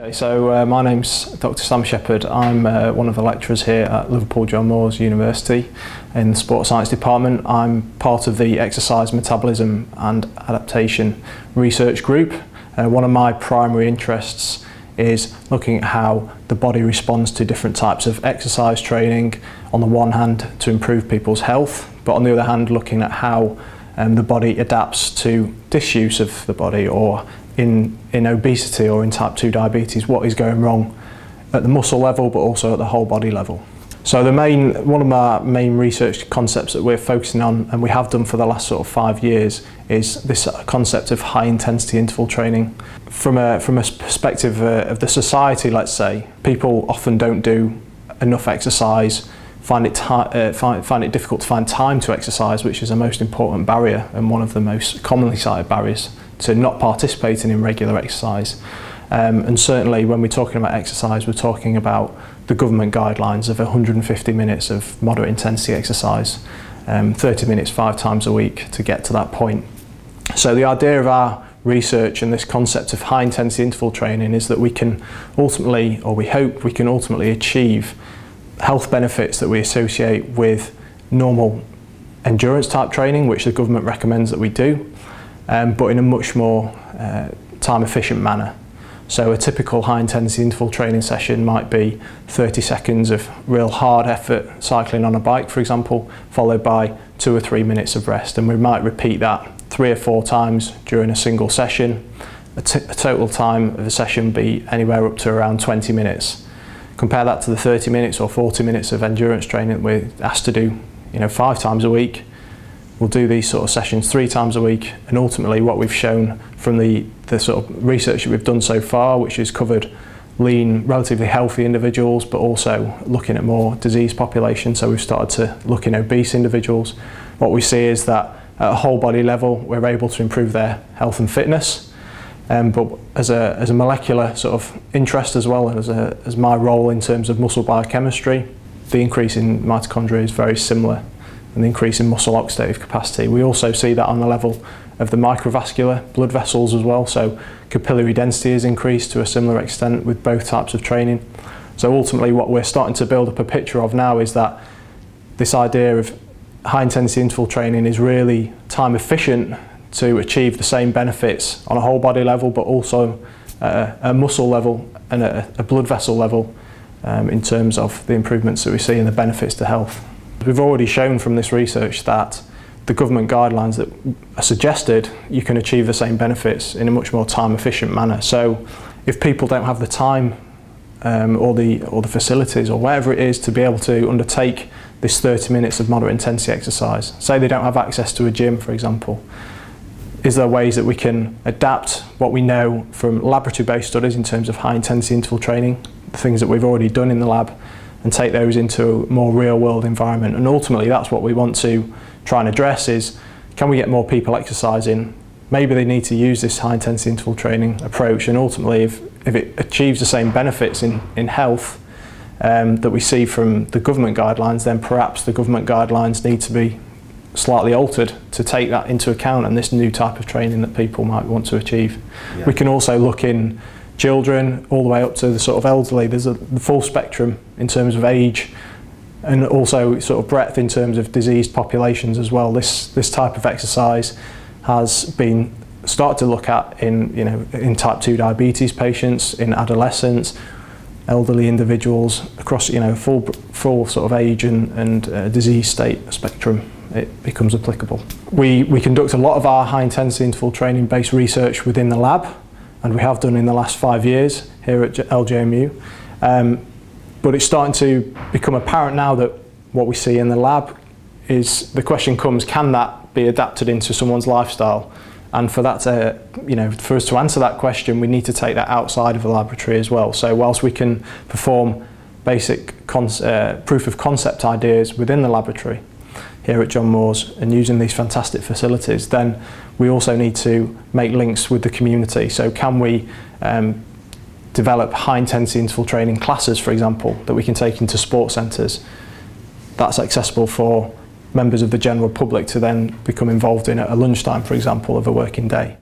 Okay, so uh, my name's Dr Sam Shepherd. I'm uh, one of the lecturers here at Liverpool John Moores University in the Sports Science Department. I'm part of the Exercise Metabolism and Adaptation Research Group. Uh, one of my primary interests is looking at how the body responds to different types of exercise training, on the one hand to improve people's health, but on the other hand looking at how um, the body adapts to disuse of the body or in, in obesity or in type 2 diabetes, what is going wrong at the muscle level but also at the whole body level. So the main, one of my main research concepts that we're focusing on and we have done for the last sort of five years is this concept of high intensity interval training. From a, from a perspective uh, of the society, let's say, people often don't do enough exercise find it, uh, find, find it difficult to find time to exercise, which is a most important barrier and one of the most commonly cited barriers to not participating in regular exercise. Um, and certainly when we're talking about exercise, we're talking about the government guidelines of 150 minutes of moderate intensity exercise, um, 30 minutes five times a week to get to that point. So the idea of our research and this concept of high intensity interval training is that we can ultimately, or we hope we can ultimately achieve health benefits that we associate with normal endurance type training, which the government recommends that we do, um, but in a much more uh, time efficient manner. So a typical high intensity interval training session might be 30 seconds of real hard effort cycling on a bike, for example, followed by two or three minutes of rest. And we might repeat that three or four times during a single session. A total time of a session be anywhere up to around 20 minutes. Compare that to the 30 minutes or 40 minutes of endurance training that we're asked to do, you know, five times a week. We'll do these sort of sessions three times a week, and ultimately, what we've shown from the, the sort of research that we've done so far, which has covered lean, relatively healthy individuals, but also looking at more disease population. So we've started to look in obese individuals. What we see is that at a whole body level, we're able to improve their health and fitness. Um, but as a, as a molecular sort of interest as well as, a, as my role in terms of muscle biochemistry the increase in mitochondria is very similar and the increase in muscle oxidative capacity. We also see that on the level of the microvascular blood vessels as well, so capillary density is increased to a similar extent with both types of training. So ultimately what we're starting to build up a picture of now is that this idea of high intensity interval training is really time efficient to achieve the same benefits on a whole body level but also at a, muscle level and a, a blood vessel level um, in terms of the improvements that we see and the benefits to health. We've already shown from this research that the government guidelines that are suggested, you can achieve the same benefits in a much more time efficient manner. So if people don't have the time um, or, the, or the facilities or whatever it is to be able to undertake this 30 minutes of moderate intensity exercise, say they don't have access to a gym for example, is there ways that we can adapt what we know from laboratory based studies in terms of high intensity interval training, the things that we've already done in the lab, and take those into a more real world environment. And ultimately that's what we want to try and address is can we get more people exercising? Maybe they need to use this high intensity interval training approach and ultimately if, if it achieves the same benefits in, in health um, that we see from the government guidelines, then perhaps the government guidelines need to be slightly altered to take that into account and this new type of training that people might want to achieve. Yeah. We can also look in children all the way up to the sort of elderly. There's a the full spectrum in terms of age and also sort of breadth in terms of diseased populations as well. This this type of exercise has been started to look at in you know in type 2 diabetes patients, in adolescents, elderly individuals across you know full full sort of age and, and uh, disease state spectrum it becomes applicable. We, we conduct a lot of our high intensity interval training based research within the lab and we have done in the last five years here at LJMU. Um, but it's starting to become apparent now that what we see in the lab is the question comes, can that be adapted into someone's lifestyle? And for that to, you know, for us to answer that question, we need to take that outside of the laboratory as well. So whilst we can perform basic uh, proof of concept ideas within the laboratory, here at John Moores and using these fantastic facilities, then we also need to make links with the community. So can we um, develop high intensity interval training classes, for example, that we can take into sports centres? That's accessible for members of the general public to then become involved in at a lunchtime, for example, of a working day.